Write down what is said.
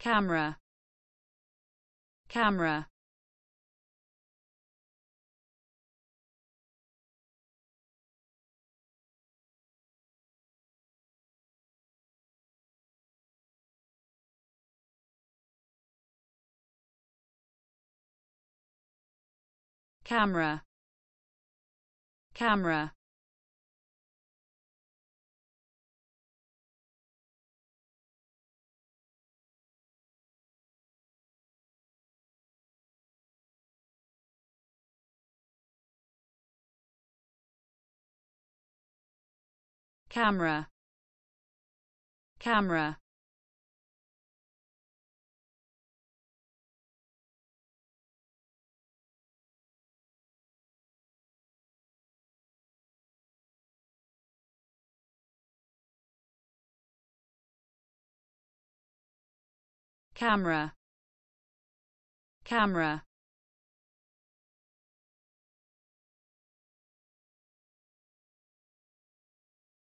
camera. Camera. Camera. Camera camera. Camera. Camera. Camera